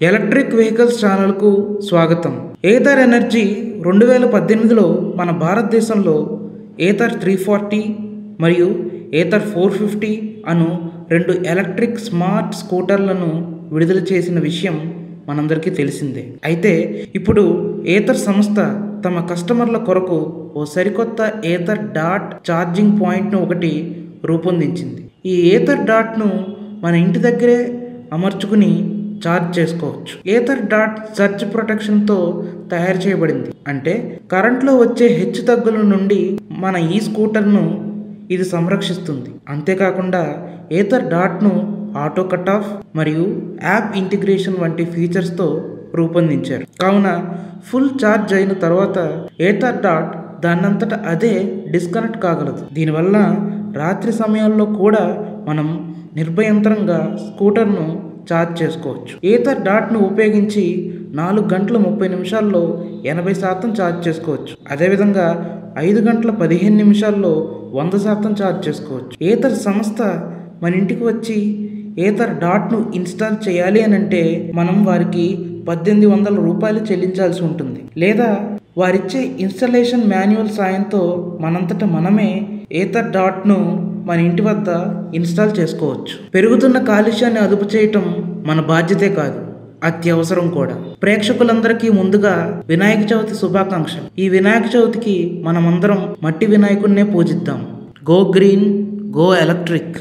Electric vehicles ఛానల్కు స్వాగతం. Ather energy రెండు వేల పద్దెనిమిదిలో మన భారతదేశంలో ఏథర్ త్రీ ఫార్టీ మరియు ఏథర్ ఫోర్ ఫిఫ్టీ అను రెండు ఎలక్ట్రిక్ స్మార్ట్ స్కూటర్లను విడుదల చేసిన విషయం మనందరికీ తెలిసిందే. అయితే ఇప్పుడు ఏథర్ సంస్థ తమ కస్టమర్ల కొరకు ఓ సరికొత్త ఏథర్ డాట్ ఛార్జింగ్ పాయింట్ను ఒకటి రూపొందించింది. ఈ ఏథర్ డాట్ను మన ఇంటి దగ్గరే అమర్చుకుని ఛార్జ్ చేసుకోవచ్చు. ఏథర్ డాట్ సర్చ్ ప్రొటెక్షన్తో తయారు చేయబడింది. అంటే కరెంట్లో వచ్చే హెచ్చు తగ్గుల నుండి మన ఈ స్కూటర్ను ఇది సంరక్షిస్తుంది. అంతేకాకుండా ఏథర్ డాట్ను ఆటో కట్ ఆఫ్ మరియు యాప్ ఇంటిగ్రేషన్ వంటి ఫీచర్స్తో రూపొందించారు. కావున ఫుల్ ఛార్జ్ అయిన తర్వాత ఏథర్ డాట్ దాన్నంతట అదే డిస్కనెక్ట్ కాగలదు. దీనివల్ల రాత్రి సమయాల్లో కూడా మనం నిర్భయంతరంగా స్కూటర్ను ఛార్జ్ చేసుకోవచ్చు. ఈథర్ డాట్ను ఉపయోగించి నాలుగు గంటల ముప్పై నిమిషాల్లో ఎనభై శాతం ఛార్జ్ చేసుకోవచ్చు. అదేవిధంగా ఐదు గంటల పదిహేను నిమిషాల్లో వంద శాతం ఛార్జ్ చేసుకోవచ్చు. ఈథర్ సంస్థ మన ఇంటికి వచ్చి ఏథర్ డాట్ను ఇన్స్టాల్ చేయాలి అని అంటే మనం వారికి పద్దెనిమిది వందల రూపాయలు చెల్లించాల్సి ఉంటుంది. లేదా వారిచ్చే ఇన్స్టలేషన్ మాన్యువల్ సాయంతో మనంతట మనమే ఏథర్ డాట్ను మన ఇంటి వద్ద ఇన్స్టాల్ చేసుకోవచ్చు. పెరుగుతున్న కాలుష్యాన్ని అదుపు చేయటం మన బాధ్యతే కాదు. అత్యవసరం కూడా. ప్రేక్షకులందరికీ ముందుగా వినాయక చవితి శుభాకాంక్షలు. ఈ వినాయక చవితికి మనమందరం మట్టి వినాయకుడినే పూజిద్దాం. Go green go electric.